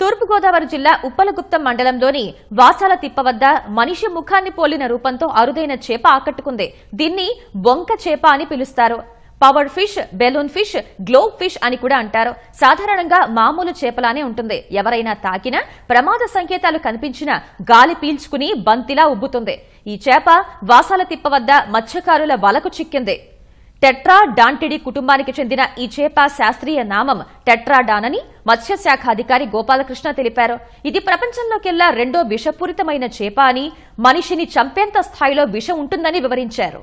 తూర్పుగోదావరి జిల్లా ఉప్పలగుప్తం మండలంలోని వాసాల తిప్ప వద్ద మనిషి ముఖాన్ని పోలిన రూపంతో అరుదైన చేప ఆకట్టుకుంది. దీన్ని బొంక చేప అని పిలుస్తారు. Puffer fish balloon fish globe fish అని కూడా అంటారు. సాధారణంగా మామూలు చేపలానే ఉంటుంది. ఎవరైనా తాకినా ప్రమాద సంకేతాలు కనిపించినా గాలి పీల్చుకుని బంతిలా ఉబ్బుతుంది. ఈ చేప వాసాల తిప్ప వద్ద మత్స్యకారుల వలకు చిక్కింది. టెట్రా డాంటిడి కుటుంబానికి చెందిన ఈ చేప శాస్త్రీయ నామం టెట్రాడాన్ అని మత్స్యశాఖ అధికారి గోపాలకృష్ణ తెలిపారు. ఇది ప్రపంచంలోకెల్లా రెండో విషపూరితమైన చేప అని మనిషిని చంపేంత స్థాయిలో విషం ఉంటుందని వివరించారు.